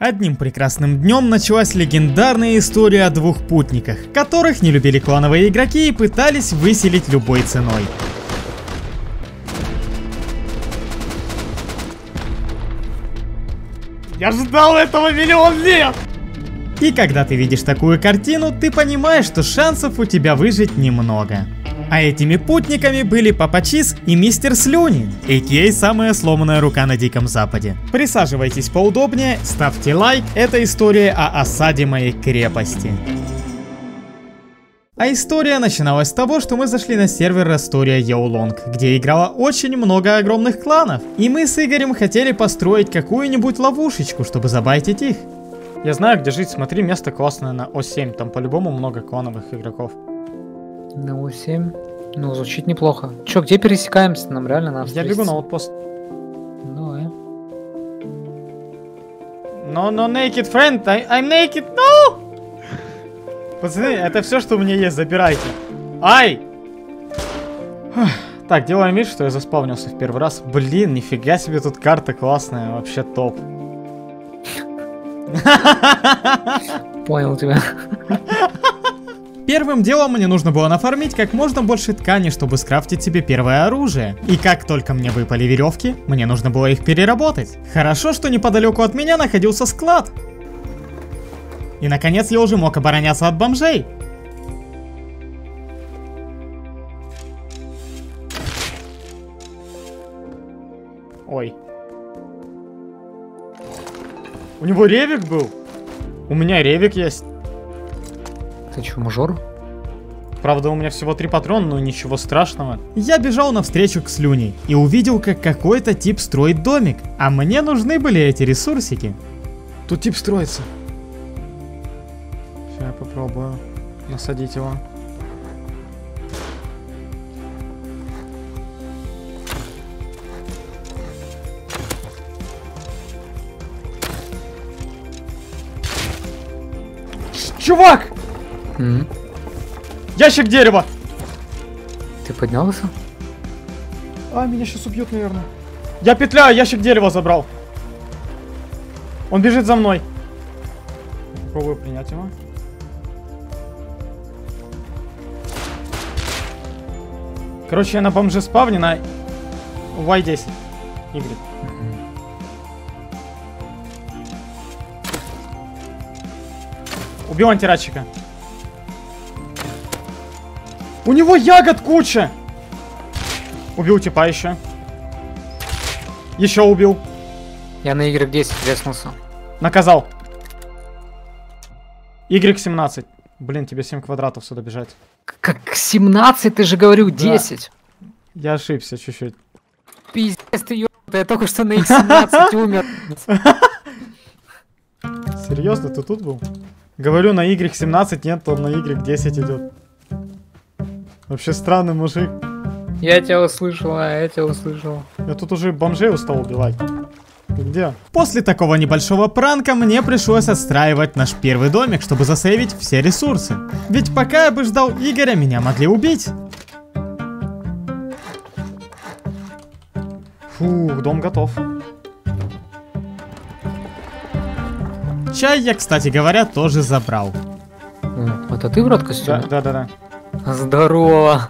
Одним прекрасным днем началась легендарная история о двух путниках, которых не любили клановые игроки и пытались выселить любой ценой. Я ждал этого миллион лет! И когда ты видишь такую картину, ты понимаешь, что шансов у тебя выжить немного. А этими путниками были Папа Чиз и Мистер Слюни, а.к.а. самая сломанная рука на Диком Западе. Присаживайтесь поудобнее, ставьте лайк, это история о осаде моей крепости. А история начиналась с того, что мы зашли на сервер Растория Йоулонг, где играло очень много огромных кланов. И мы с Игорем хотели построить какую-нибудь ловушечку, чтобы забайтить их. Я знаю, где жить. Смотри, место классное на О7. Там по-любому много клановых игроков. На У7. Ну, звучит неплохо. Чё, где пересекаемся? Нам реально надо Я бегу на аутпост. Ну, э. No, no, naked friend. I, I'm naked. No! Пацаны, это все, что у меня есть. Забирайте. Ай! Так, делаем вид, что я заспавнился в первый раз. Блин, нифига себе тут карта классная. Вообще топ. Понял тебя. Первым делом мне нужно было нафармить как можно больше ткани, чтобы скрафтить себе первое оружие. И как только мне выпали веревки, мне нужно было их переработать. Хорошо, что неподалеку от меня находился склад. И наконец я уже мог обороняться от бомжей. Ой. У него ревик был? У меня ревик есть. Ты чё, мажор? Правда, у меня всего три патрона, но ничего страшного. Я бежал навстречу к слюней и увидел, как какой-то тип строит домик. А мне нужны были эти ресурсики. Тут тип строится. Сейчас я попробую насадить его. Чувак! М? Ящик дерева! Ты поднялся? А, меня сейчас убьют, наверное. Я петляю, ящик дерева забрал. Он бежит за мной. Попробую принять его. Короче, я на бомже спавне на Y10. Y. Убил антирадчика. У него ягод куча! Убил типа еще. Еще убил. Я на Y10 треснулся. Наказал. Y17. Блин, тебе 7 квадратов сюда бежать. Как 17, ты же говорю, 10. Я ошибся чуть-чуть. Пиздец, ты ёбнутый, я только что на X17 умер. Серьезно, ты тут был? Говорю, на Y17 нет, он на Y10 идет. Вообще странный мужик. Я тебя услышал, а я тебя услышал. Я тут уже бомжей устал убивать. Где? После такого небольшого пранка мне пришлось отстраивать наш первый домик, чтобы засейвить все ресурсы. Ведь пока я бы ждал Игоря, меня могли убить. Фух, дом готов. Чай я, кстати говоря, тоже забрал. Это ты, брат, Да, костюм? да, да, да. Здорово.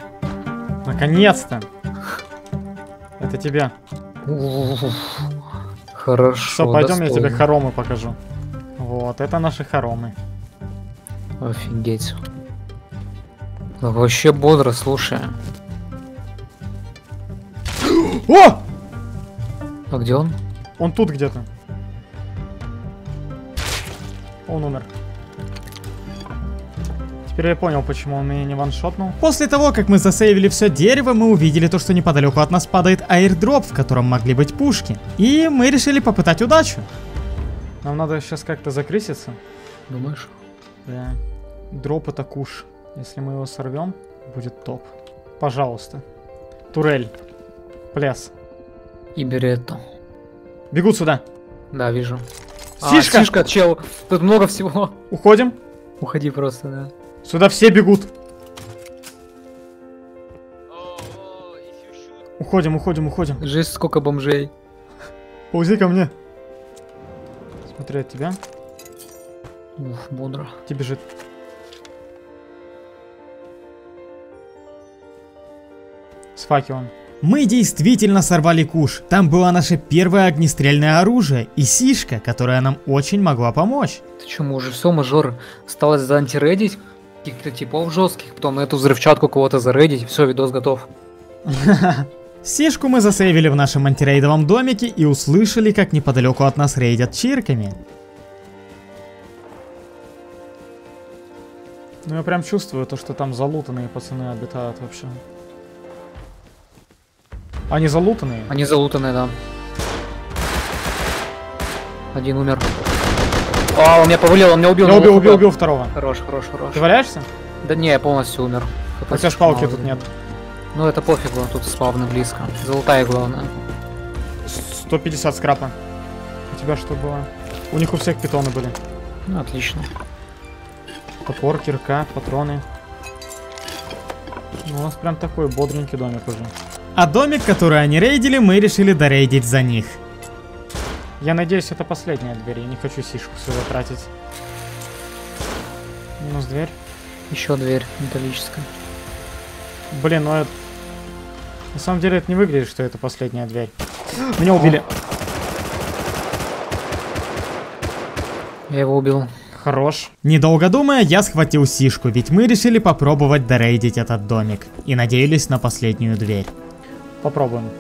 Наконец-то. Это тебе. Хорошо. Все, пойдем, я тебе хоромы покажу. Вот, это наши хоромы. Офигеть. Вообще бодро, слушай. О! А где он? Он тут где-то. Он умер. Теперь я понял, почему он меня не ваншотнул. После того, как мы засейвили все дерево, мы увидели то, что неподалеку от нас падает аирдроп, в котором могли быть пушки. И мы решили попытать удачу. Нам надо сейчас как-то закрыситься. Думаешь? Да. Дроп это куш. Если мы его сорвем, будет топ. Пожалуйста. Турель. Пляс. И беретто. Бегут сюда. Да, вижу. Сишка! А, сишка, чел. Тут много всего. Уходим. Уходи просто, да. Сюда все бегут. Уходим, уходим, уходим. Жесть, сколько бомжей. Ползи ко мне. Смотри от тебя. Ух, бодро. Тебе бежит. С факелом. Мы действительно сорвали куш. Там было наше первое огнестрельное оружие и сишка, которая нам очень могла помочь. Ты чё, мы уже все, мажор, осталось заантиредить каких-то типов жестких, потом эту взрывчатку кого-то заредить, все, видос готов. Сишку мы засейвили в нашем антирейдовом домике и услышали, как неподалеку от нас рейдят чирками. Ну я прям чувствую то, что там залутанные пацаны обитают вообще. Они залутанные? Они залутанные, да. Один умер. А, он меня повалил, он меня убил. Я убил, убил, убил второго. Хорош, хорош, хорош. Ты валяешься? Да не, я полностью умер. У тебя ж палки тут нет. Ну это пофигу, тут славно близко. Золотая главное. 150 скрапа. У тебя что было? У них у всех питоны были. Ну, отлично. Топор, кирка, патроны. Ну, у нас прям такой бодренький домик уже. А домик, который они рейдили, мы решили дорейдить за них. Я надеюсь, это последняя дверь. Я не хочу сишку сюда тратить. Минус дверь. Еще дверь металлическая. Блин, ну это... На самом деле это не выглядит, что это последняя дверь. Меня убили. Я его убил. Хорош. Недолго думая, я схватил сишку, ведь мы решили попробовать дорейдить этот домик. И надеялись на последнюю дверь. Попробуем.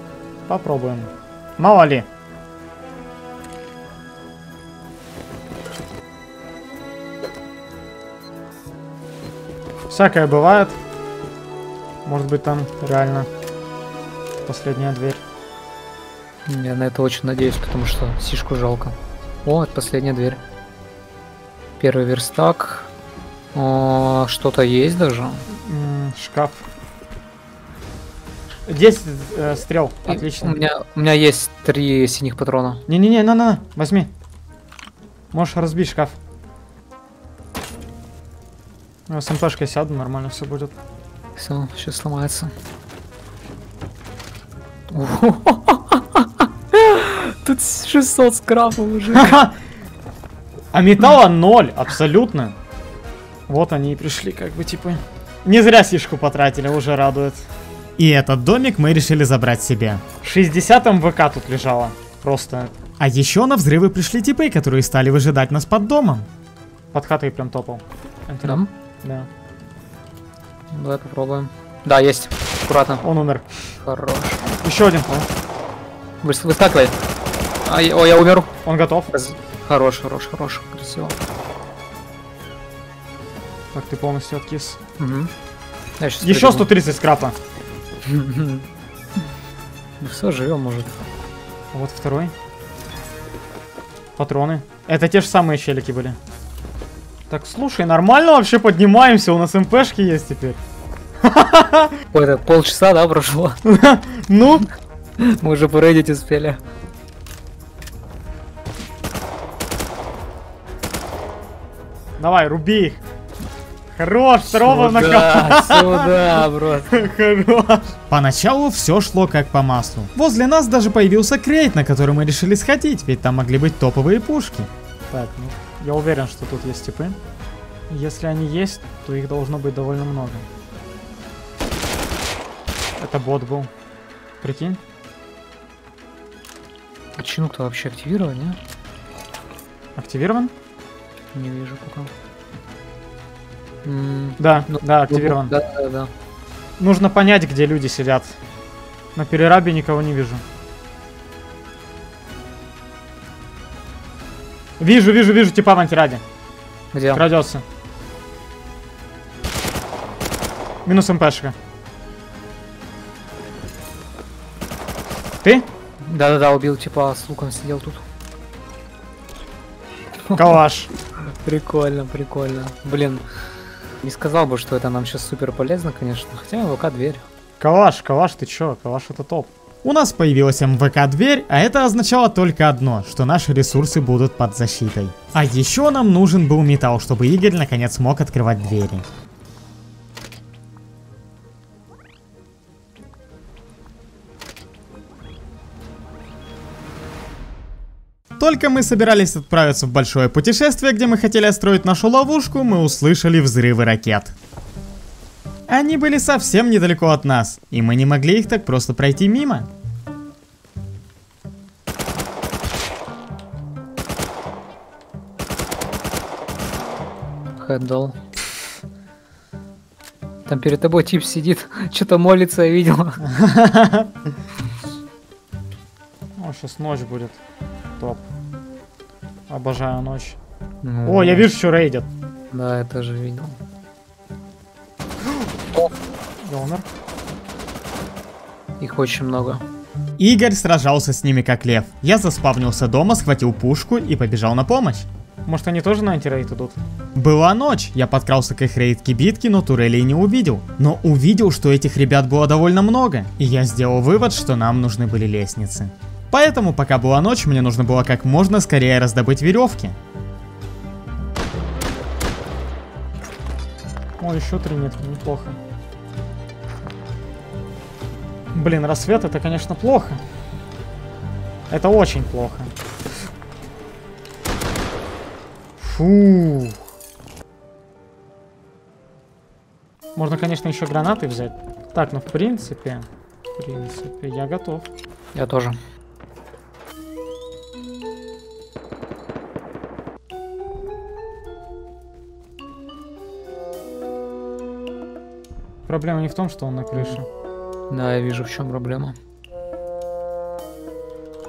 Попробуем. Мало ли. Всякое бывает. Может быть там реально последняя дверь. Я на это очень надеюсь, потому что сишку жалко. О, это последняя дверь. Первый верстак. Что-то есть даже. Шкаф. 10 э, стрел. И Отлично. У меня, у меня есть три синих патрона. Не-не-не, на-на, возьми. Можешь разбить шкаф. С МПшкой сяду, нормально все будет. Все, сейчас сломается. Тут 600 скрапов уже. А металла ноль, абсолютно. Вот они и пришли, как бы, типа. Не зря сишку потратили, уже радует. И этот домик мы решили забрать себе. 60 МВК тут лежало. Просто А еще на взрывы пришли типы, которые стали выжидать нас под домом. под хатой прям топал. Антирап. Да? Да. Давай попробуем. Да, есть. Аккуратно. Он умер. Хорош. Еще один. Выс- Выскакивай. А, о, я умер. Он готов. Раз- Хорош, хорош, хорош. Красиво. Так, ты полностью откис. Я щас Еще придумаю. 130 скрапа. Ну все, живем, может. Вот второй. Патроны. Это те же самые челики были. Так, слушай, нормально вообще поднимаемся, у нас МПшки есть теперь. Ой, это полчаса, да, прошло? Ну, Мы уже порейдить успели. давай, руби их. Хорош, второго Сюда, накопал. сюда, брат. Хорош. Поначалу все шло как по маслу. Возле нас даже появился крейт, на который мы решили сходить, ведь там могли быть топовые пушки. Так, ну, я уверен, что тут есть типы. Если они есть, то их должно быть довольно много. Это бот был. Прикинь? А чинук-то вообще активирован, не? Активирован? Не вижу пока. М, Да, Ну, да, активирован. Да, да, да. Нужно понять, где люди сидят. На перерабе никого не вижу. Вижу, вижу, вижу, типа в антираде. Где? Крадется. Минус МПшка. Ты? Да-да-да, убил, типа, с луком сидел тут. Калаш. Прикольно, прикольно. Блин, не сказал бы, что это нам сейчас супер полезно, конечно. Хотя ВК дверь. Калаш, калаш, ты чё? Калаш это топ. У нас появилась МВК-дверь, а это означало только одно, что наши ресурсы будут под защитой. А еще нам нужен был металл, чтобы Игорь наконец смог открывать двери. только мы собирались отправиться в большое путешествие, где мы хотели отстроить нашу ловушку, мы услышали взрывы ракет. Они были совсем недалеко от нас, и мы не могли их так просто пройти мимо. Хэддл. Там перед тобой тип сидит, что-то молится, я видел. О, сейчас ночь будет. Топ. Обожаю ночь. Ну, О, я вижу, что рейдят. Да, я тоже видел. Умер. Их очень много. Игорь сражался с ними как лев. Я заспавнился дома, схватил пушку и побежал на помощь. Может, они тоже на антирейд идут? Была ночь, я подкрался к их рейд-кибитке, но турелей не увидел. Но увидел, что этих ребят было довольно много, и я сделал вывод, что нам нужны были лестницы. Поэтому, пока была ночь, мне нужно было как можно скорее раздобыть веревки. О, еще три нет, неплохо. Блин, рассвет это, конечно, плохо. Это очень плохо. Фу. Можно, конечно, еще гранаты взять. Так, ну в принципе, в принципе, я готов. Я тоже. Проблема не в том, что он на крыше. Да, я вижу, в чем проблема.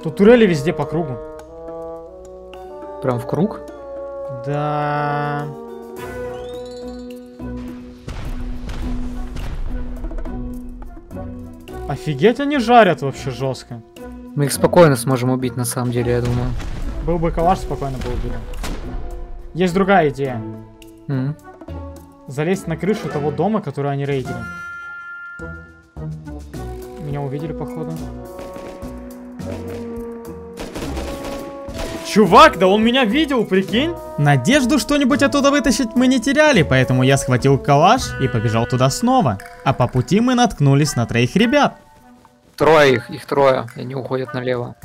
Тут турели везде по кругу. Прям в круг? Да. Офигеть, они жарят вообще жестко. Мы их спокойно сможем убить, на самом деле, я думаю. Был бы калаш, спокойно бы убили. Есть другая идея. М. Залезть на крышу того дома, который они рейдили. Меня увидели, походу. Чувак, да он меня видел, прикинь? Надежду что-нибудь оттуда вытащить мы не теряли, поэтому я схватил калаш и побежал туда снова. А по пути мы наткнулись на троих ребят. Трое их, их трое, и они уходят налево.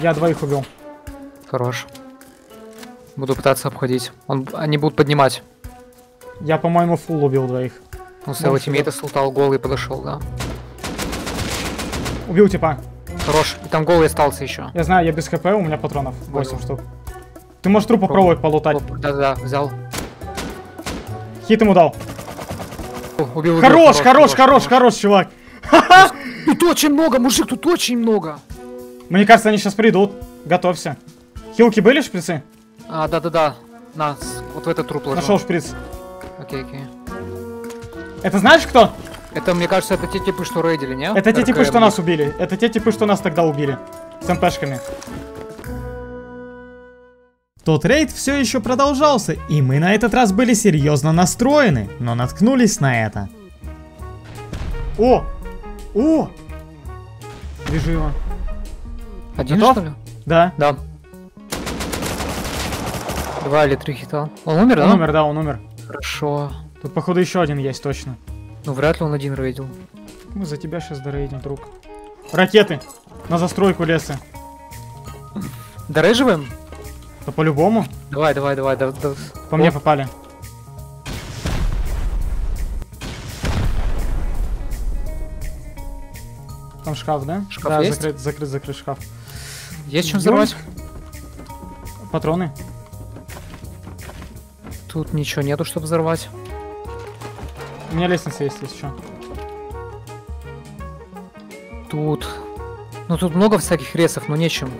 Я двоих убил. Хорош. Буду пытаться обходить. Он, они будут поднимать. Я, по-моему, фул убил двоих. Он своего тиммейта слутал голый и подошел, да. Убил типа. Хорош. И там голый остался еще. Я знаю, я без хп, у меня патронов 8 Понял. штук. Ты можешь труп попробовать полутать. Да-да, взял. Хит ему дал. Убил, убил, Хорош, хорош, хорош, хорош, чувак. Тут очень много, мужик, тут очень много. Мне кажется, они сейчас придут. Готовься. Хилки были шприцы? А, да-да-да. На, вот в этот труп ложу. Нашел шприц. Окей, окей. Это знаешь кто? Это, мне кажется, это те типы, что рейдили, не? Это те типы, РКМ. что нас убили. Это те типы, что нас тогда убили. С МПшками. Тот рейд все еще продолжался, и мы на этот раз были серьезно настроены, но наткнулись на это. О! О! Вижу его. Один, Готов? что ли? Да. Да. Два или три хита. Он умер, Он да? умер, да, он умер. Хорошо. Тут, походу, еще один есть точно. Ну, вряд ли он один рейдил. Мы за тебя сейчас дорейдим, друг. Ракеты! На застройку леса. Дорейживаем? Да по-любому. Давай, давай, давай. да- да. По мне О. попали. Там шкаф, да? Шкаф да, есть? закрыт, закрыт, закрыт шкаф. Есть чем взорвать? Патроны. Тут ничего нету, чтобы взорвать. У меня лестница есть, если что. Тут... Ну, тут много всяких ресов, но нечем.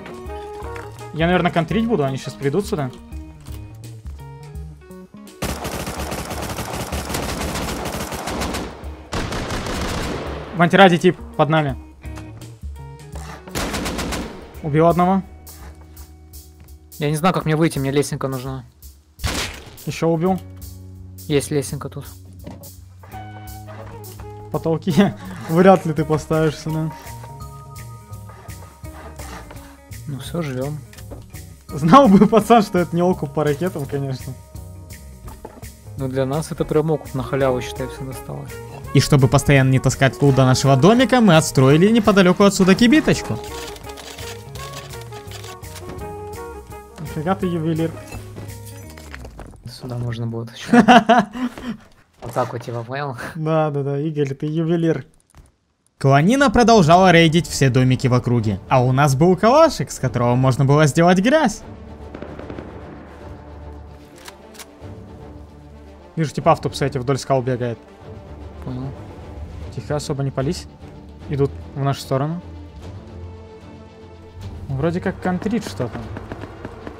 Я, наверное, контрить буду, они сейчас придут сюда. В антираде тип под нами. Убил одного. Я не знаю, как мне выйти, мне лесенка нужна. Еще убил. Есть лесенка тут. Потолки вряд ли ты поставишь сюда. Ну все, живем. Знал бы пацан, что это не окуп по ракетам, конечно. Ну для нас это прям опыт на халяву, считай, все досталось. И чтобы постоянно не таскать лут до нашего домика, мы отстроили неподалеку отсюда кибиточку. Нифига ты ювелир. Сюда можно будет еще. Вот так вот типа, понял? Да, да, да, Игорь, ты ювелир. Кланина продолжала рейдить все домики в округе, а у нас был калашик, с которого можно было сделать грязь. Вижу, типа в топсете вдоль скал бегает. Понял. Тихо, особо не пались. Идут в нашу сторону. Ну, Вроде как контрит что-то.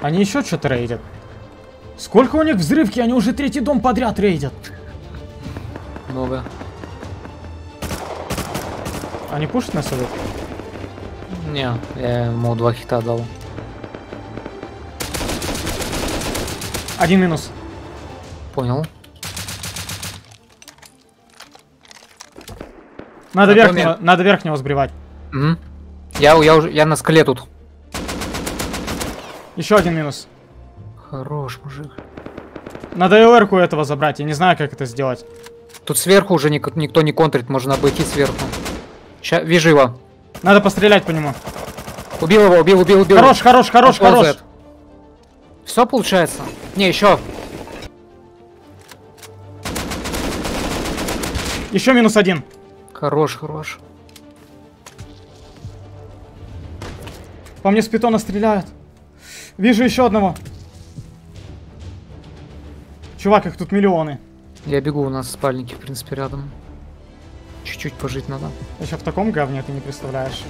Они еще что-то рейдят. Сколько у них взрывки? Они уже третий дом подряд рейдят. Много. Они пушат нас идут? Не, я ему два хита дал. Один минус. Понял. Надо На верхнего, доме. надо верхнего сбривать. Мгм. Я, я уже, я на скале тут. Еще один минус. Хорош, мужик. Надо ЛР-ку этого забрать. Я не знаю, как это сделать. Тут сверху уже ник- никто не контрит, можно обойти сверху. Ща, вижу его. Надо пострелять по нему. Убил его, убил, убил, убил. Хорош, хорош, хорош, хорош. Все получается? Не, еще. Еще минус один. Хорош, хорош. По мне с питона стреляют. Вижу еще одного. Чувак, их тут миллионы. Я бегу, у нас спальники, в принципе, рядом. Чуть-чуть пожить надо. Еще в таком говне ты не представляешь.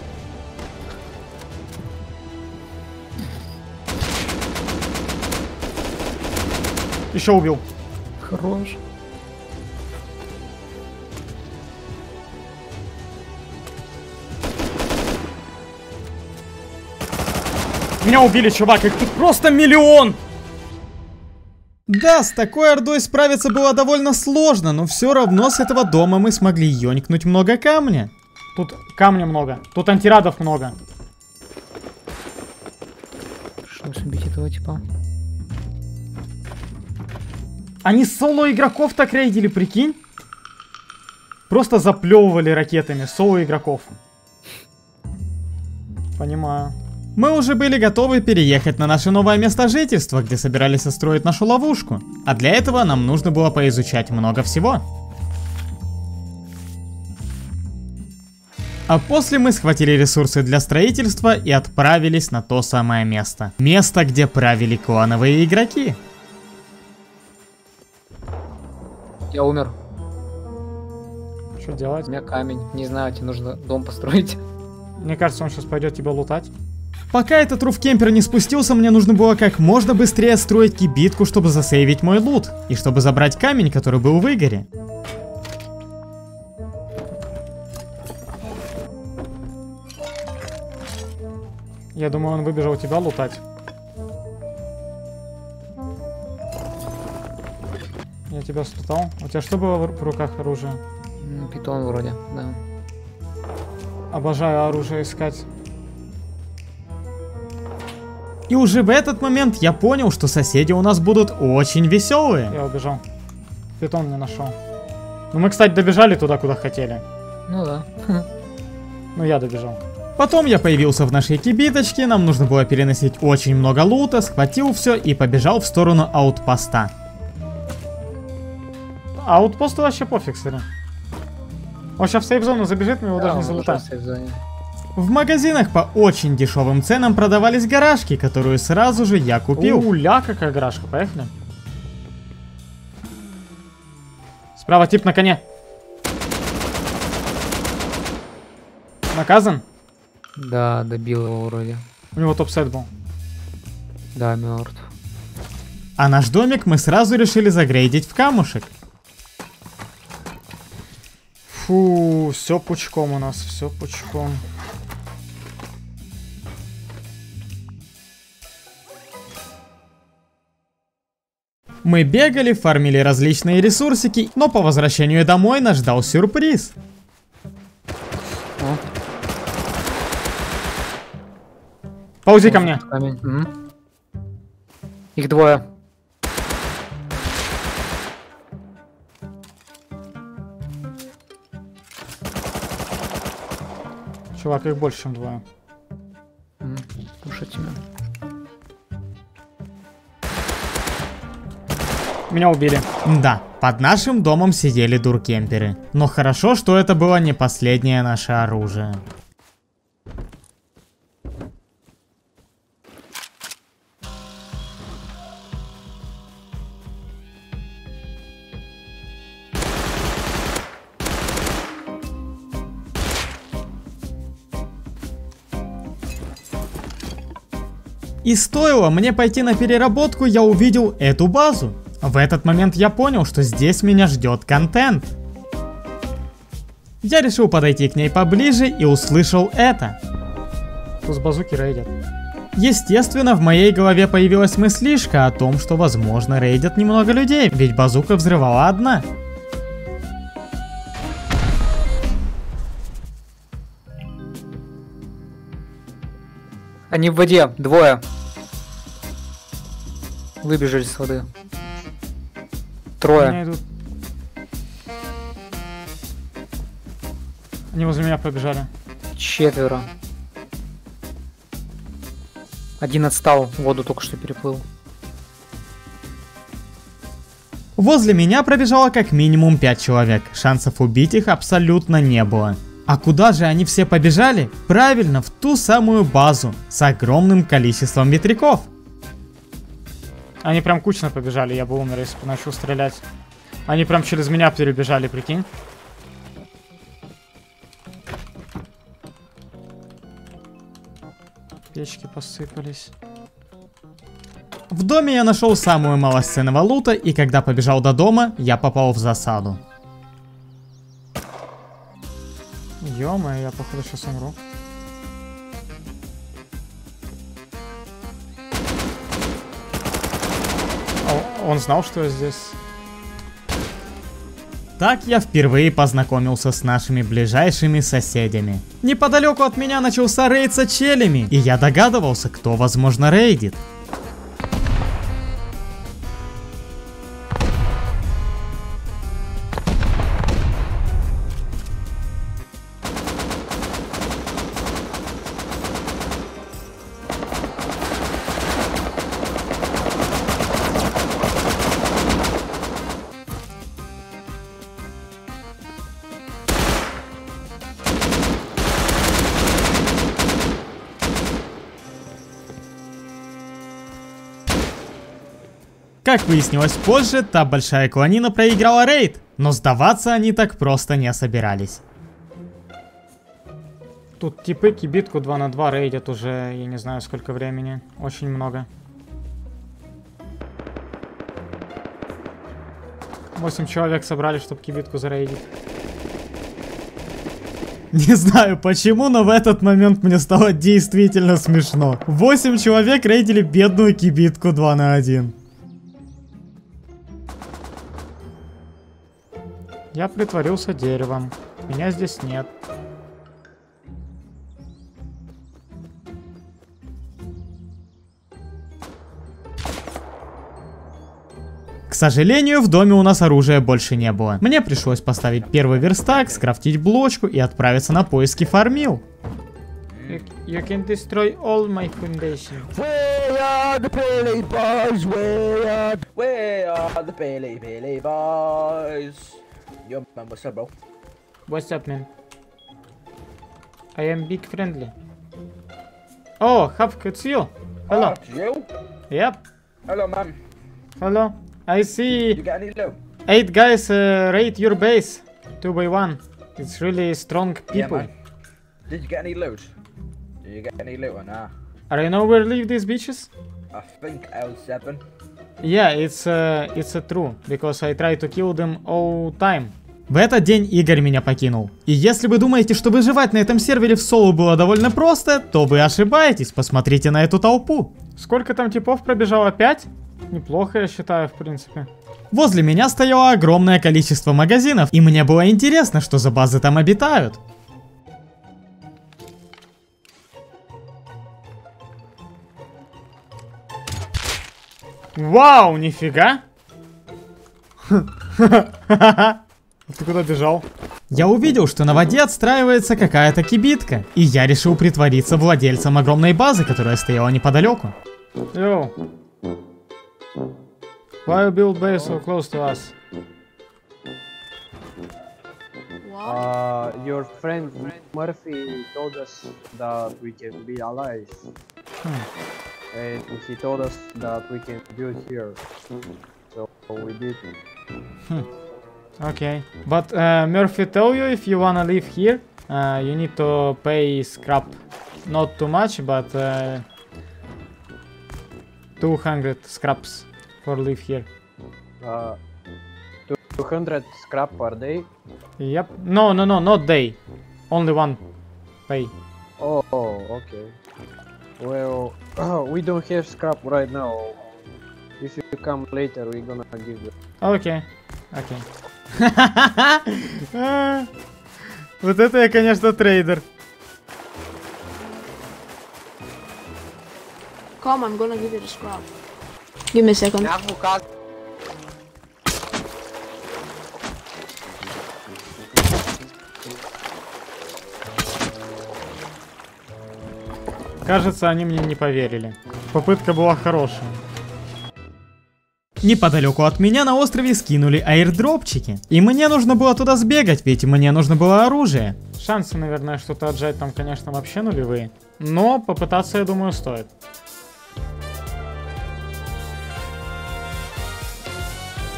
Еще убил. Хорош. Меня убили, чувак, их тут просто миллион! Да, с такой ордой справиться было довольно сложно, но все равно с этого дома мы смогли ёникнуть много камня. Тут камня много, тут антирадов много. Пришлось убить этого типа. Они соло игроков так рейдили, прикинь? Просто заплевывали ракетами соло игроков. Понимаю. Мы уже были готовы переехать на наше новое место жительства, где собирались устроить нашу ловушку. А для этого нам нужно было поизучать много всего. А после мы схватили ресурсы для строительства и отправились на то самое место. Место, где правили клановые игроки. Я умер. Что делать? У меня камень. Не знаю, тебе нужно дом построить. Мне кажется, он сейчас пойдет тебя лутать. Пока этот руфкемпер не спустился, мне нужно было как можно быстрее строить кибитку, чтобы засейвить мой лут. И чтобы забрать камень, который был в Игоре. Я думаю, он выбежал тебя лутать. Я тебя слутал. У тебя что было в ру- в руках оружие? Питон вроде, да. Обожаю оружие искать. И уже в этот момент я понял, что соседи у нас будут очень веселые. Я убежал. Питон не нашел. Ну мы, кстати, добежали туда, куда хотели. Ну да. Ну я добежал. Потом я появился в нашей кибиточке, нам нужно было переносить очень много лута, схватил все и побежал в сторону аутпоста. А аутпосту вообще пофиг, смотри. Он сейчас в сейф-зону забежит, мы его Да, даже не залутаем. В магазинах по очень дешевым ценам продавались гаражки, которую сразу же я купил. У, ля, какая грашка, поехали. Справа тип на коне. Наказан? Да, добил его вроде. У него топ-сет был. Да, мертв. А наш домик мы сразу решили загрейдить в камушек. Фу, все пучком у нас, все пучком. Мы бегали, фармили различные ресурсики, но по возвращению домой нас ждал сюрприз. Паузи ко мне. Их двое. Чувак, их больше, чем двое. Слушай тебя. Меня убили. Да, под нашим домом сидели дуркемперы. Но хорошо, что это было не последнее наше оружие. И стоило мне пойти на переработку, я увидел эту базу. В этот момент я понял, что здесь меня ждет контент. Я решил подойти к ней поближе и услышал это. Тут с базуки рейдят. Естественно, в моей голове появилась мыслишка о том, что возможно рейдят немного людей, ведь базука взрывала одна. Они в воде, двое. Выбежали с воды. Трое. Идут. Они возле меня пробежали. Четверо. Один отстал, в воду только что переплыл. Возле меня пробежало как минимум 5 человек, шансов убить их абсолютно не было. А куда же они все побежали? Правильно, в ту самую базу, с огромным количеством ветряков. Они прям кучно побежали, я бы умер, если бы начал стрелять. Они прям через меня перебежали, прикинь. Печки посыпались. В доме я нашел самую малость ценного лута, и когда побежал до дома, я попал в засаду. ё я походу сейчас умру. Он знал, что я здесь. Так я впервые познакомился с нашими ближайшими соседями. Неподалеку от меня начался рейд с челями, и я догадывался, кто возможно рейдит. Как выяснилось позже, та большая клонина проиграла рейд, но сдаваться они так просто не собирались. Тут типы кибитку 2 на 2 рейдят уже, я не знаю сколько времени. Очень много. 8 человек собрали, чтобы кибитку зарейдить. Не знаю почему, но в этот момент мне стало действительно смешно. 8 человек рейдили бедную кибитку 2 на 1. Я притворился деревом. Меня здесь нет. К сожалению, в доме у нас оружия больше не было. Мне пришлось поставить первый верстак, скрафтить блочку и отправиться на поиски фармил. You, you can destroy all my foundation. Where are the Billy Boys? Where are, where are the Billy Billy Boys? Yo, man, what's up, bro? What's up, man? I am big friendly. Oh, Hapk, it's you. Hello. Oh, you? Yep. Hello, man. Hello. I see. You got any loot? eight guys uh, raid your base. Two by one. It's really strong people. Yeah, man. Did you get any loot? Did you get any loot or nah? Are you know where leave these bitches? I think L7. Yeah, it's uh, it's uh, true because I try to kill them all time. В этот день Игорь меня покинул. И если вы думаете, что выживать на этом сервере в соло было довольно просто, то вы ошибаетесь, посмотрите на эту толпу. Сколько там типов пробежало? Пять? Неплохо, я считаю, в принципе. Возле меня стояло огромное количество магазинов, и мне было интересно, что за базы там обитают. Вау, нифига! Ты куда бежал? Я увидел, что на воде отстраивается какая-то кибитка, и я решил притвориться владельцем огромной базы, которая стояла неподалеку. Yo. Why you build base so close to us? Uh, your friend Murphy told us that we can be allies. And he told us that we can build here. So we did. Okay. But uh, Murphy told you if you wanna live here, uh, you need to pay scrap. Not too much, but uh, 200 scraps for live here. Uh, 200 scrap per day? Yep. No, no, no, not day. Only one pay. Oh, okay. Well, we don't have scrap right now. If you come later, we're gonna give you. Okay. Okay. Вот это я, конечно, трейдер. Come, I'm gonna give you the scrap. Give me a second. Кажется, они мне не поверили. Попытка была хорошая. Неподалеку от меня на острове скинули аирдропчики. И мне нужно было туда сбегать, ведь мне нужно было оружие. Шансы, наверное, что-то отжать там, конечно, вообще нулевые. Но попытаться, я думаю, стоит.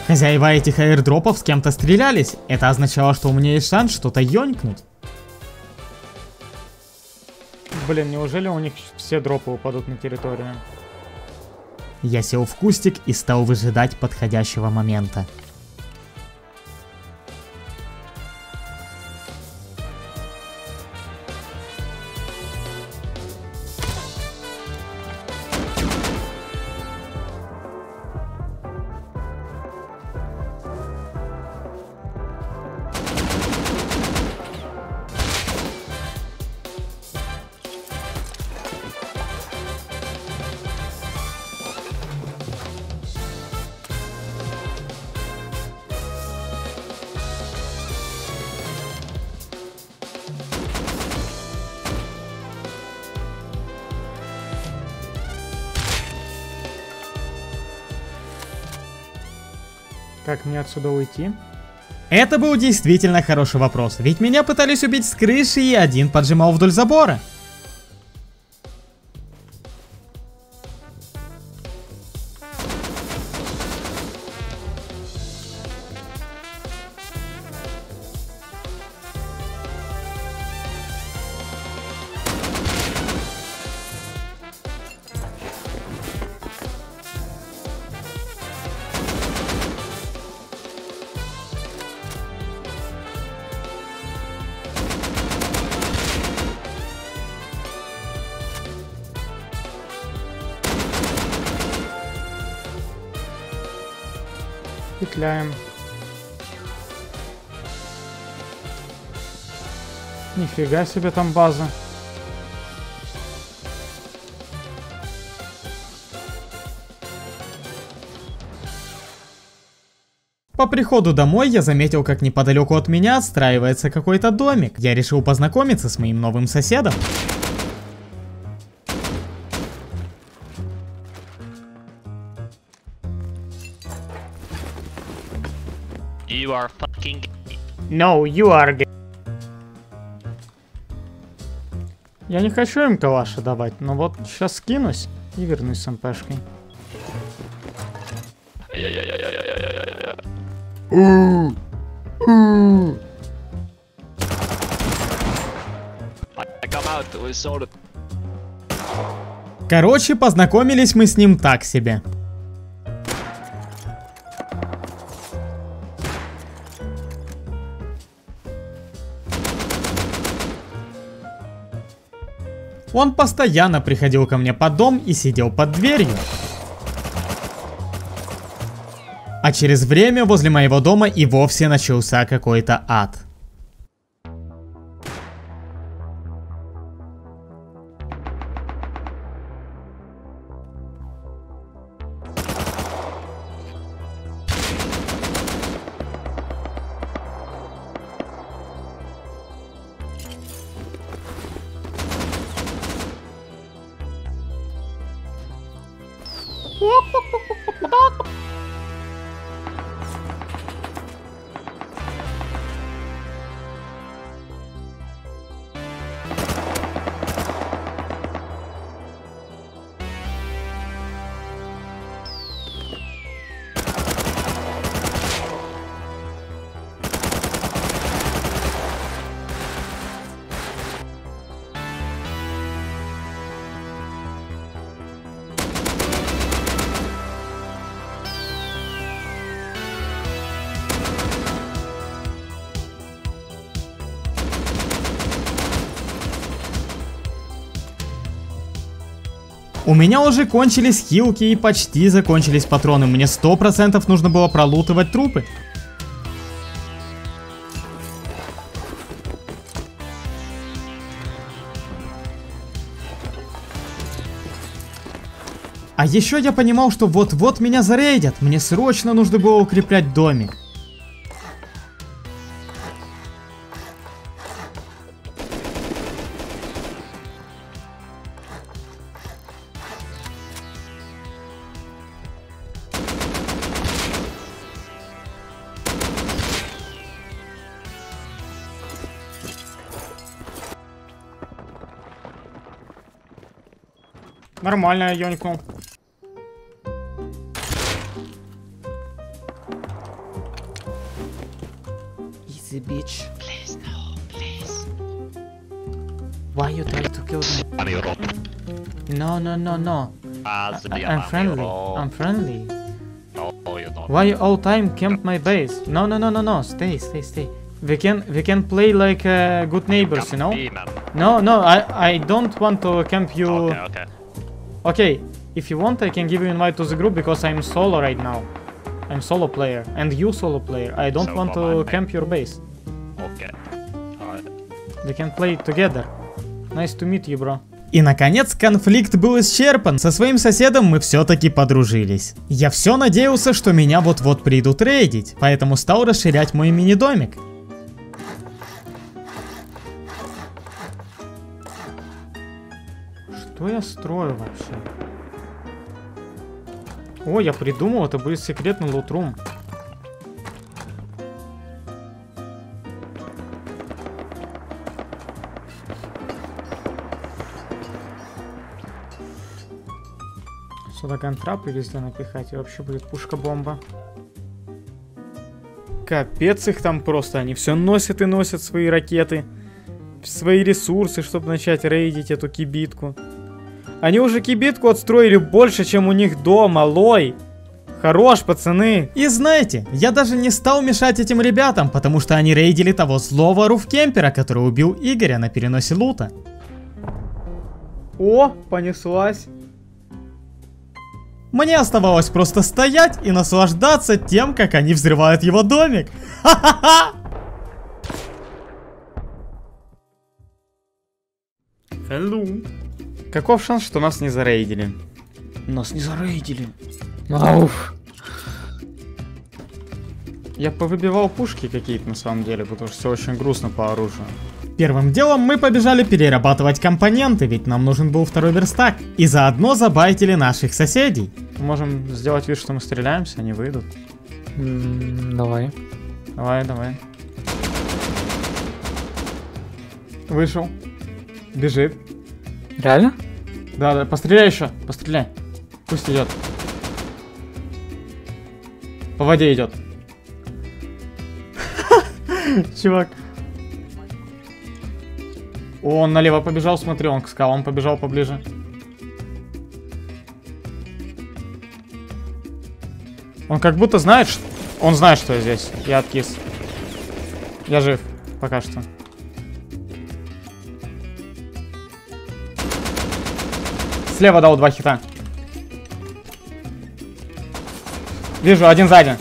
Хозяева этих аирдропов с кем-то стрелялись. Это означало, что у меня есть шанс что-то ёнькнуть. Блин, неужели у них все дропы упадут на территорию? Я сел в кустик и стал выжидать подходящего момента. Как мне отсюда уйти? Это был действительно хороший вопрос, ведь меня пытались убить с крыши и один поджимал вдоль забора. Нифига себе там база. По приходу домой я заметил, как неподалеку от меня отстраивается какой-то домик. Я решил познакомиться с моим новым соседом. You are fucking No, you are gay. Я не хочу им калаша давать, но вот сейчас скинусь и вернусь с МПшкой. Короче, познакомились мы с ним так себе. Он постоянно приходил ко мне под дом и сидел под дверью. А через время возле моего дома и вовсе начался какой-то ад. У меня уже кончились хилки и почти закончились патроны. Мне 100% нужно было пролутывать трупы. А еще я понимал, что вот-вот меня зарейдят. Мне срочно нужно было укреплять домик. Нормально я ёнькнул. Easy bitch. Please no, please. Why you try to kill me? I'm Europe. No, no, no, no. As I- I'm friendly. I'm friendly. No, you don't. Why you all time camp my base? No, no, no, no, no. Stay, stay, stay. We can we can play like uh, good neighbors, you know? Be, man. No, no, I I don't want to camp you. Okay, okay. Okay, if you want, I can give you invite to the group because I'm solo right now. I'm solo player, and you solo player. I don't So want to camp your base. Okay. Alright. We can play together. Nice to meet you, bro. И наконец конфликт был исчерпан. Со своим соседом мы все-таки подружились. Я все надеялся, что меня вот-вот придут рейдить, поэтому стал расширять мой мини-домик. Что я строю вообще? О, я придумал, это будет секретный лутрум. Сюда гантрапы везде напихать, и вообще будет пушка-бомба. Капец их там просто, они все носят и носят свои ракеты, свои ресурсы, чтобы начать рейдить эту кибитку. Они уже кибитку отстроили больше, чем у них дома, лой. Хорош, пацаны. И знаете, я даже не стал мешать этим ребятам, потому что они рейдили того злого руфкемпера, который убил Игоря на переносе лута. О, понеслась. Мне оставалось просто стоять и наслаждаться тем, как они взрывают его домик. Ха-ха-ха! Hello. Каков шанс, что нас не зарейдили? Нас не зарейдили. Ауф. Я повыбивал пушки какие-то на самом деле, потому что все очень грустно по оружию. Первым делом мы побежали перерабатывать компоненты, ведь нам нужен был второй верстак. И заодно забайтили наших соседей. Мы можем сделать вид, что мы стреляемся, они выйдут. М, Давай. Давай, давай. Вышел. Бежит. Реально? Да, да, постреляй еще, постреляй. Пусть идет. По воде идет. Чувак. Он налево побежал, смотри, он к скалам побежал поближе. Он как будто знает, ш- он знает, что я здесь. Я откис. Я жив, пока что. Слева дал два хита. Вижу, один сзади.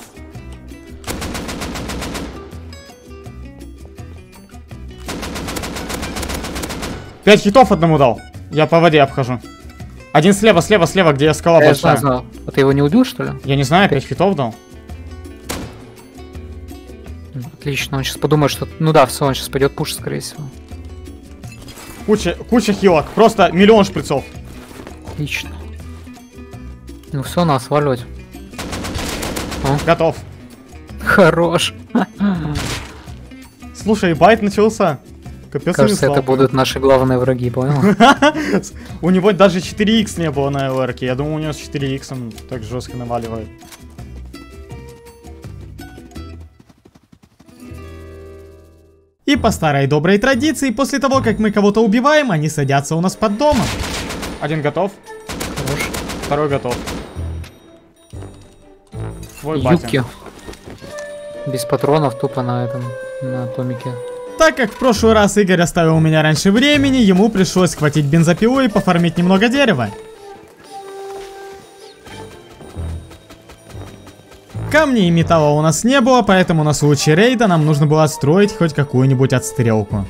Пять хитов одному дал. Я по воде обхожу. Один слева, слева, слева, где скала Я большая. знал. А ты его не убил, что ли? Я не знаю, пять хитов дал. Отлично, он сейчас подумает, что... Ну да, все, он сейчас пойдет пуш, скорее всего. Куча, куча хилок. Просто миллион шприцов. Отлично. Ну все, надо сваливать. Готов. Хорош. Слушай, байт начался. Капец, Кажется, это будут наши главные враги, понял? У него даже 4х не было на ЛР. Я думаю, у него с 4х он так жестко наваливает. И по старой доброй традиции, после того, как мы кого-то убиваем, они садятся у нас под домом. Один готов, Хорош. второй готов. Твой. Юбки. Без патронов тупо на этом, на томике. Так как в прошлый раз Игорь оставил меня раньше времени, ему пришлось схватить бензопилу и пофармить немного дерева. Камней и металла у нас не было, поэтому на случай рейда нам нужно было отстроить хоть какую-нибудь отстрелку.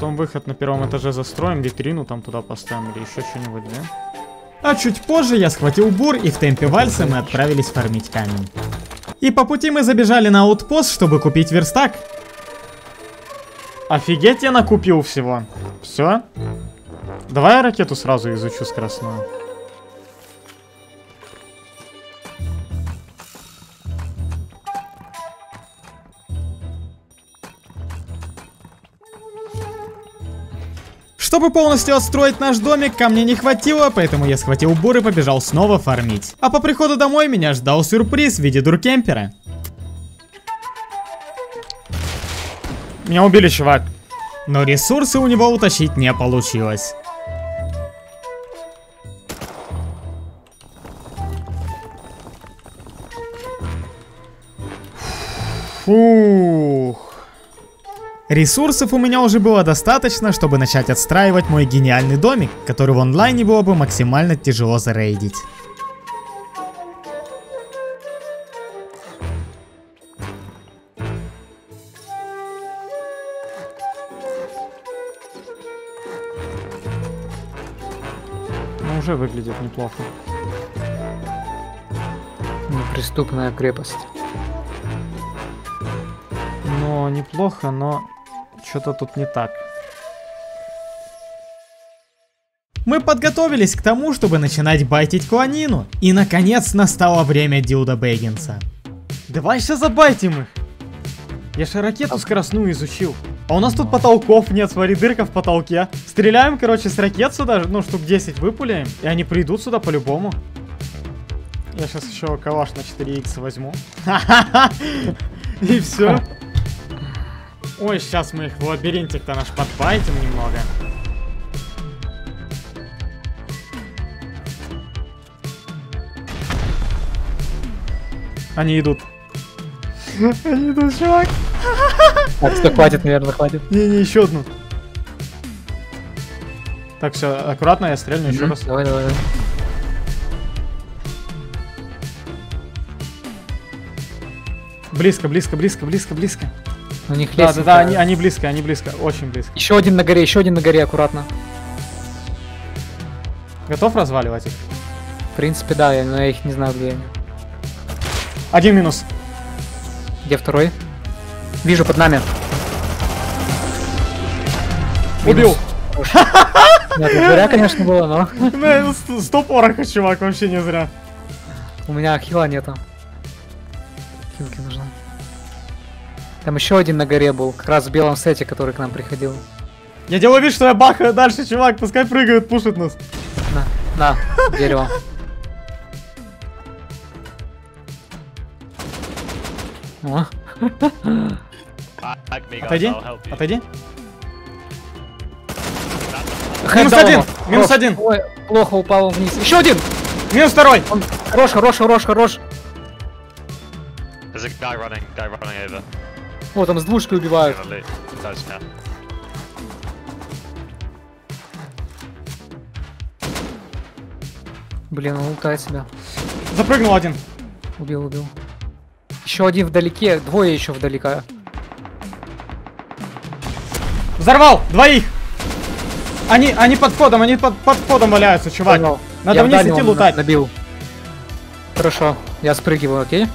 Потом выход на первом этаже застроим, витрину там туда поставим или еще что-нибудь, да? А чуть позже я схватил бур и в темпе вальса мы отправились фармить камень. И по пути мы забежали на аутпост, чтобы купить верстак. Офигеть, я накупил всего. Все? Давай я ракету сразу изучу скоростную. Чтобы полностью отстроить наш домик, камня не хватило, поэтому я схватил бур и побежал снова фармить. А по приходу домой меня ждал сюрприз в виде дуркемпера. Меня убили, чувак. Но ресурсы у него утащить не получилось. Фух. Ресурсов у меня уже было достаточно, чтобы начать отстраивать мой гениальный домик, который в онлайне было бы максимально тяжело зарейдить. Ну, уже выглядит неплохо. Неприступная крепость. Но неплохо, но что-то тут не так. Мы подготовились к тому, чтобы начинать байтить кланину. И наконец настало время Дилда Бэггинса. Давай сейчас забайтим их. Я же ракету скоростную изучил. А у нас тут потолков нет, смотри, дырка в потолке. Стреляем, короче, с ракет сюда, ну, штук 10 выпуляем, и они придут сюда по-любому. Я сейчас еще калаш на 4х возьму. И все. Ой, сейчас мы их в лабиринтик-то наш подбайтим немного. Они идут. Они идут, чувак. Так, что хватит, наверное, хватит. Не, не, еще одну. Так, все, аккуратно, я стрельну еще раз. Давай, давай, давай. Близко, близко, близко, близко, близко. У них Да, да, лестница. да, они, они близко, они близко, очень близко. Еще один на горе, еще один на горе, аккуратно. Готов разваливать их? В принципе, да, я- но я их не знаю, где они. Один минус. Где второй? Вижу под нами. Убил. Нет, не зря, конечно, было, но Сто пороха, чувак, вообще не зря. у меня хила нету. Хилки нужны. Там еще один на горе был, как раз в белом сете, который к нам приходил. Я делаю вид, что я бахаю дальше, чувак, пускай прыгают, пушит нас. На, на, дерево. Отойди, отойди. Хэт один, минус один. Ой, плохо упал вниз. Еще один! Минус второй. Хорош, хорош, хорош, хорош. There's a guy running, guy running over. Вот, там с двушкой убивают. Now. Блин, он лутает себя. Запрыгнул один. Убил, убил. Еще один вдалеке, двое еще вдалека. Взорвал, двоих. Они, они под входом, они под, под входом валяются, чувак. Понял. Надо Я вниз идти лутать. Набил. Хорошо, я спрыгиваю, окей?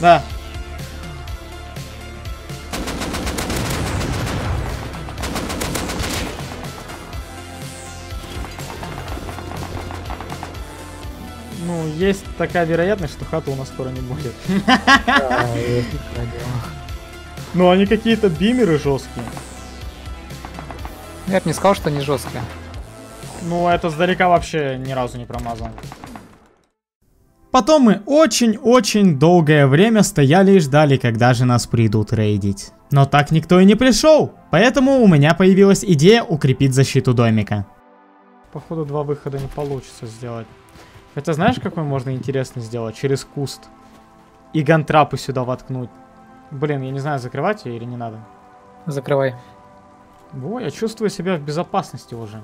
Да. Есть такая вероятность, что хата у нас скоро не будет. Ну, они какие-то бимеры жесткие. Я бы не сказал, что они жесткие. Ну, это сдалека вообще ни разу не промазал. Потом мы очень-очень долгое время стояли и ждали, когда же нас придут рейдить. Но так никто и не пришел, поэтому у меня появилась идея укрепить защиту домика. Походу, два выхода не получится сделать. Хотя знаешь, какой можно интересно сделать? Через куст. И гантрапы сюда воткнуть. Блин, я не знаю, закрывать ее или не надо. Закрывай. Во, я чувствую себя в безопасности уже.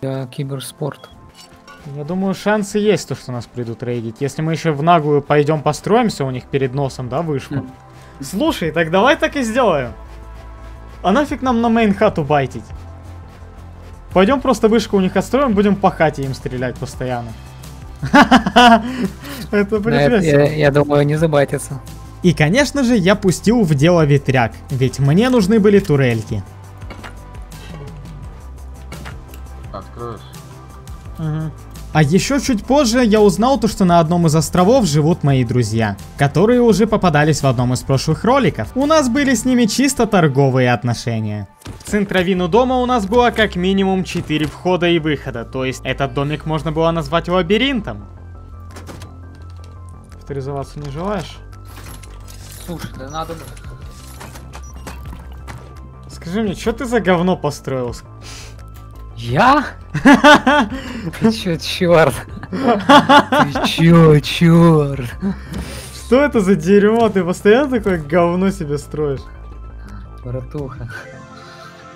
Я киберспорт. Я думаю, шансы есть, то, что нас придут рейдить. Если мы еще в наглую пойдем построимся у них перед носом, да, вышку. Мгм. Слушай, так давай так и сделаем. А нафиг нам на мейн хату байтить? Пойдем просто вышку у них отстроим, будем по хате им стрелять постоянно. Это я, думаю, не забайтится. И конечно же я пустил в дело ветряк, ведь мне нужны были турельки. Откроешь? Мгм. А еще чуть позже я узнал то, что на одном из островов живут мои друзья, которые уже попадались в одном из прошлых роликов. У нас были с ними чисто торговые отношения. В центровину дома у нас было как минимум 4 входа и выхода, то есть этот домик можно было назвать лабиринтом. Авторизоваться не желаешь? Слушай, да надо... Скажи мне, что ты за говно построил? Я? Ты чё, чёрт? Ты чё, чёрт? Что это за дерьмо? Ты постоянно такое говно себе строишь? Братуха.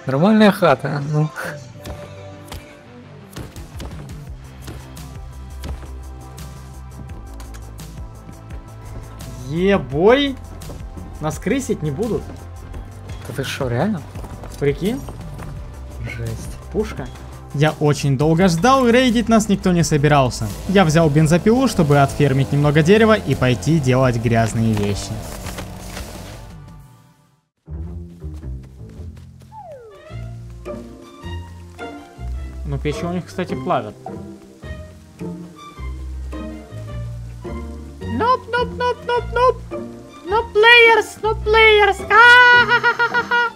Нормальная хата, ну. Ебой! Нас крысить не будут. Да ты шо, реально? Прикинь, Жесть. Пушка. Я очень долго ждал, и рейдить нас никто не собирался. Я взял бензопилу, чтобы отфермить немного дерева и пойти делать грязные вещи. Ну, печи у них, кстати, плавят. Ноп, ноп, ноп, ноп, ноп. No players, no players. А-ха-ха-ха-ха. Ау!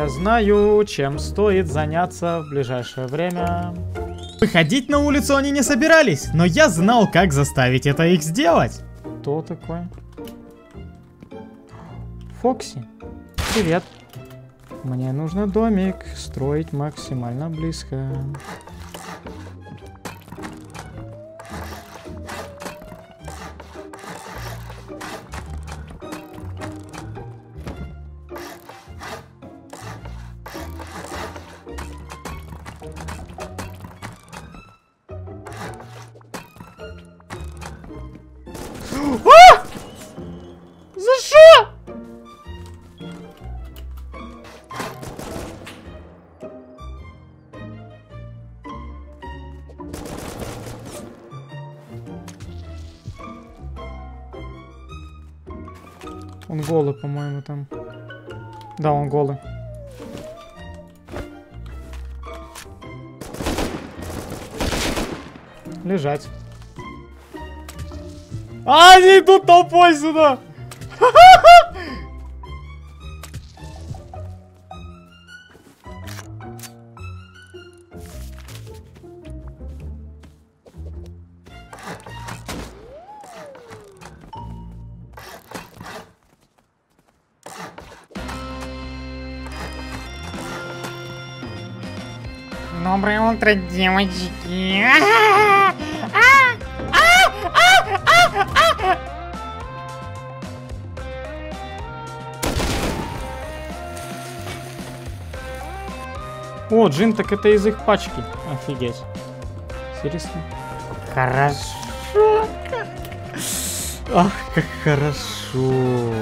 Я знаю, чем стоит заняться в ближайшее время. Выходить на улицу они не собирались, но я знал, как заставить это их сделать. Кто такой? Фокси. Привет. Мне нужно домик строить максимально близко. Голый, по-моему, там. Да, он голый. Лежать. А, они идут толпой сюда! Доброе утро, девочки. О, Джин, так это из их пачки. Офигеть. Серьезно? Хорошо. Ах, как хорошо.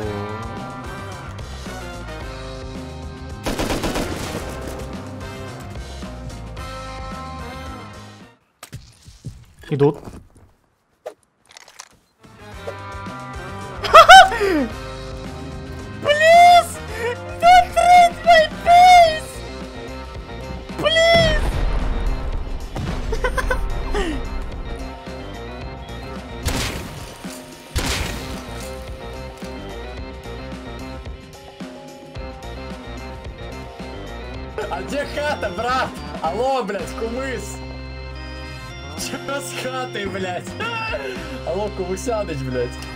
Идут. Алло, кумысяныч, блядь.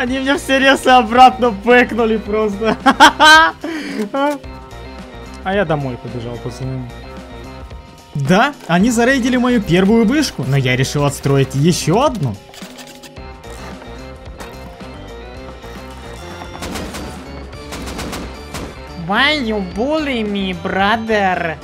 Они мне все ресы обратно бэкнули просто. А я домой побежал, пацаны. Да, они зарейдили мою первую вышку, но я решил отстроить еще одну. Why you bully me, brother?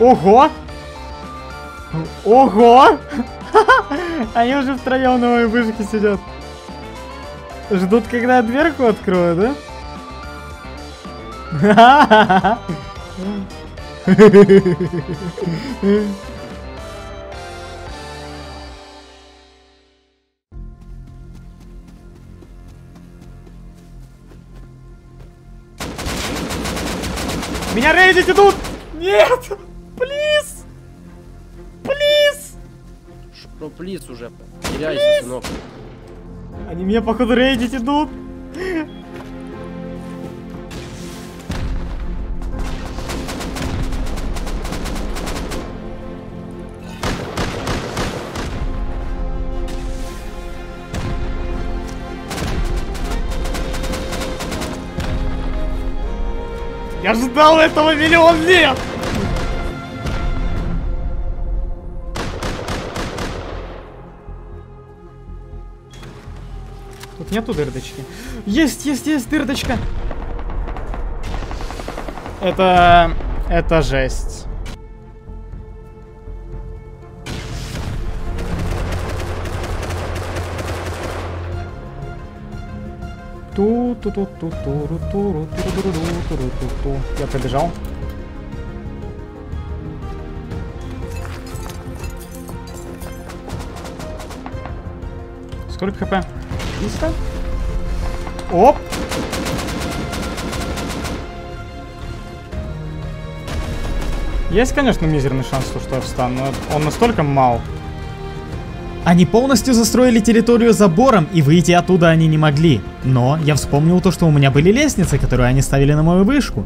Ого! Ого! Они уже втроем на моей вышке сидят. Ждут, когда я дверку открою, да? Меня рейдить идут! Нет! Что, плиз уже? Теряйся, сынок. Они меня, походу, рейдить идут. Я ждал этого миллион лет! Нету дырдочки. Есть, есть, есть дырдочка. Это... Это жесть. ту ту ту ту туру туру ту ту Я побежал. Сколько хп? 300? Оп! Есть, конечно, мизерный шанс, что я встану, но он настолько мал. Они полностью застроили территорию забором, и выйти оттуда они не могли. Но я вспомнил то, что у меня были лестницы, которые они ставили на мою вышку.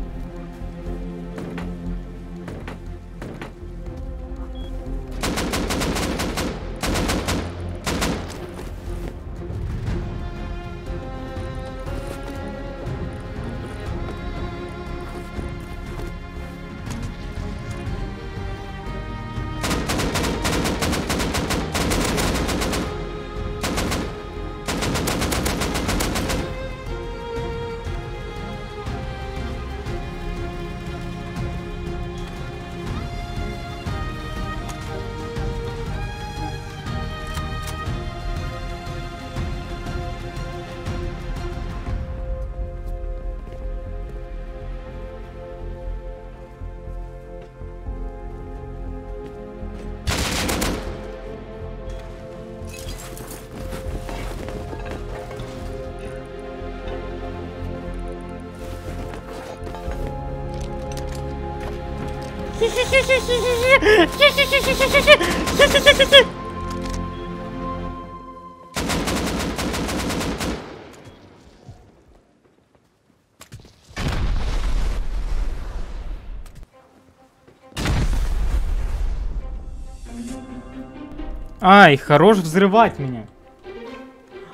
Ай, хорош взрывать меня.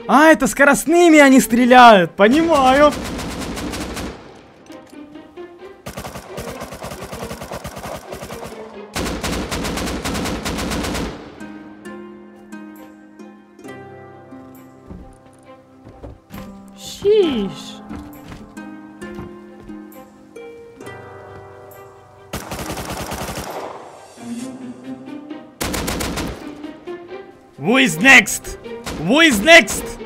А, это скоростными они стреляют, понимаю. Next? Who is next?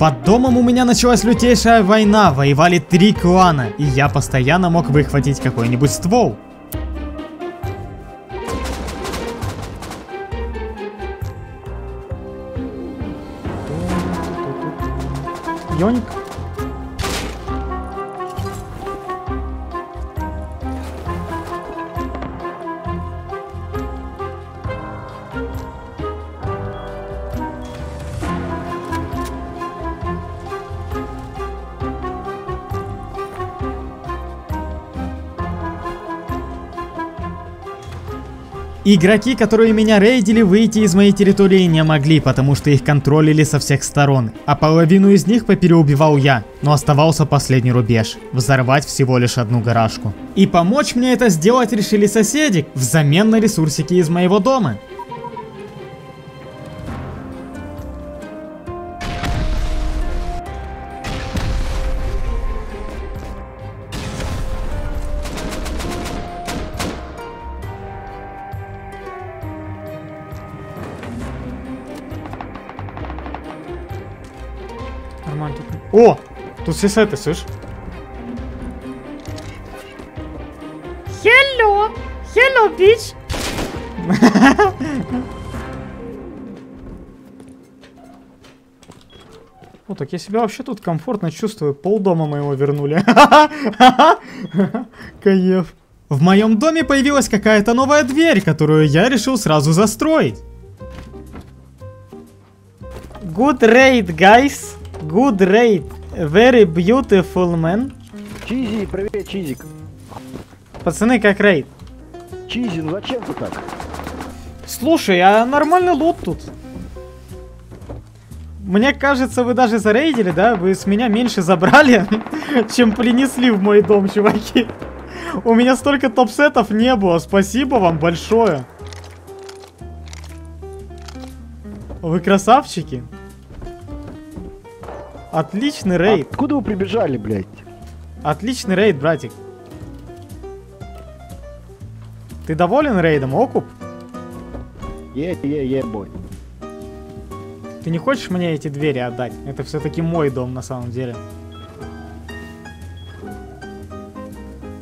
Под домом у меня началась лютейшая война, воевали три клана, и я постоянно мог выхватить какой-нибудь ствол. Йоник. Игроки, которые меня рейдили, выйти из моей территории не могли, потому что их контролили со всех сторон. А половину из них попереубивал я, но оставался последний рубеж – взорвать всего лишь одну гаражку. И помочь мне это сделать решили соседи, взамен на ресурсики из моего дома. Тут все сеты, слышь? Hello! Hello, bitch! О, так я себя вообще тут комфортно чувствую. Пол дома моего вернули. Каев. В моем доме появилась какая-то новая дверь, которую я решил сразу застроить. Good raid, guys. Good raid. Very beautiful, man. Чизи, привет, Чизик. Пацаны, как рейд? Чизи, ну зачем ты так? Слушай, а нормальный лут тут. Мне кажется, вы даже зарейдили, да? Вы с меня меньше забрали, чем принесли в мой дом, чуваки. У меня столько топ-сетов не было. Спасибо вам большое. Вы красавчики. Отличный рейд. Откуда вы прибежали, блядь? Отличный рейд, братик. Ты доволен рейдом, Окуп? Е, е, е, бой. Ты не хочешь мне эти двери отдать? Это все-таки мой дом на самом деле.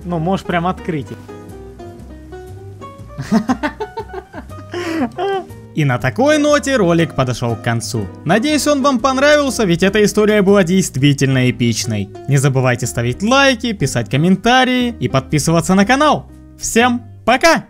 Ну, можешь прям открыть их. И на такой ноте ролик подошел к концу. Надеюсь он вам понравился, ведь эта история была действительно эпичной. Не забывайте ставить лайки, писать комментарии и подписываться на канал. Всем пока!